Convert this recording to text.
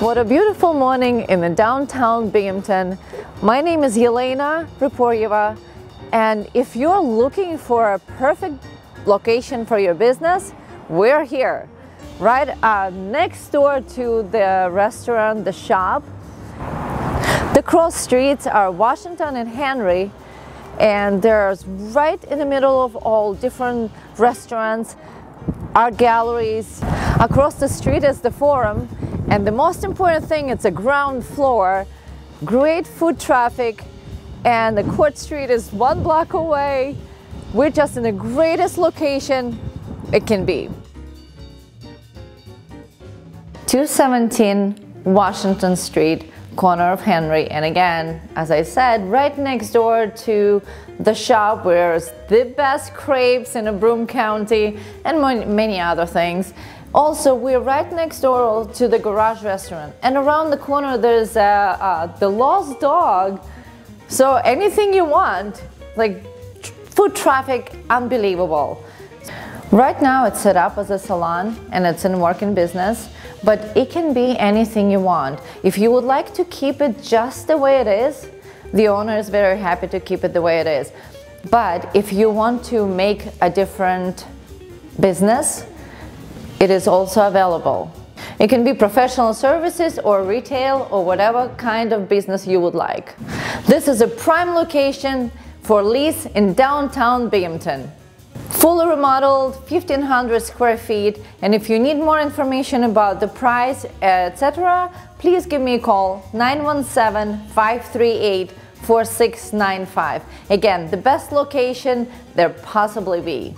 What a beautiful morning in the downtown Binghamton. My name is Yelena Reporyeva and if you're looking for a perfect location for your business, we're here. Right uh, next door to the restaurant, the shop. The cross streets are Washington and Henry and there's right in the middle of all different restaurants, art galleries. Across the street is the forum and the most important thing, it's a ground floor, great foot traffic, and the Court Street is one block away. We're just in the greatest location it can be. 217 Washington Street, corner of Henry. And again, as I said, right next door to the shop where the best crepes in Broome County and many other things. Also, we're right next door to the Garage Restaurant, and around the corner there's uh, uh, the Lost Dog. So anything you want, like foot traffic, unbelievable. Right now it's set up as a salon and it's in working business, but it can be anything you want. If you would like to keep it just the way it is, the owner is very happy to keep it the way it is. But if you want to make a different business, it is also available. It can be professional services or retail or whatever kind of business you would like. This is a prime location for lease in downtown Binghamton. Fully remodeled, 1500 square feet, and if you need more information about the price, etc., please give me a call 917-538-4695. Again, the best location there possibly be.